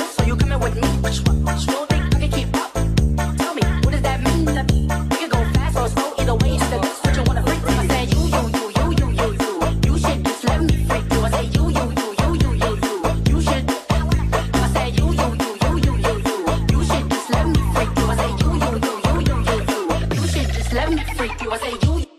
So you with me? Don't think I can keep up? Tell me, what does that mean? We can go fast or slow, either way. What you wanna? I you, you, you, you, you, you, you. Should just let me freak you. I you, you, you, you, you, you, you. Should. I you, you, you, you, you, you, you. Should just let me freak you. I you, you, you, you, you, you, you. Should just let me freak you. I say you.